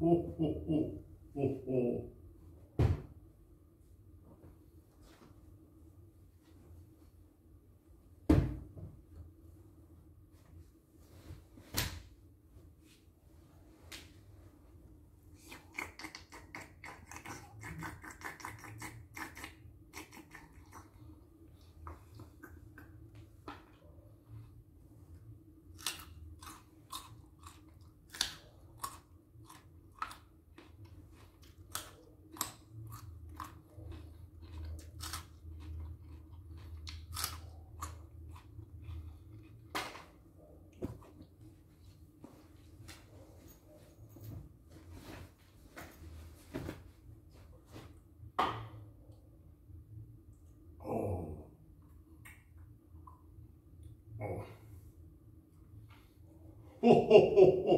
ho, ho, ho, ho, ho. Oh. Oh. Ho, ho, ho, ho.